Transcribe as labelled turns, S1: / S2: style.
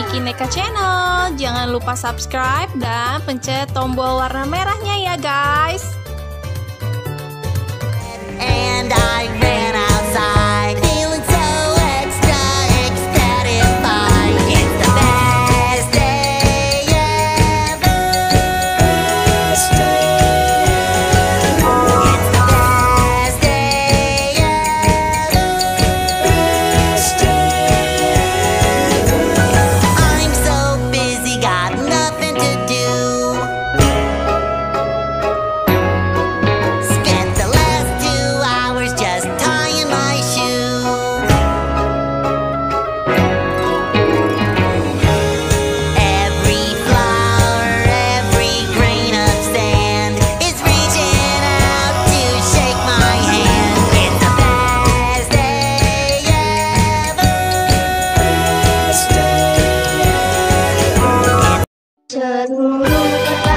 S1: Miki Neka Channel. Jangan lupa subscribe dan pencet tombol warna merahnya ya guys.
S2: Oh, oh,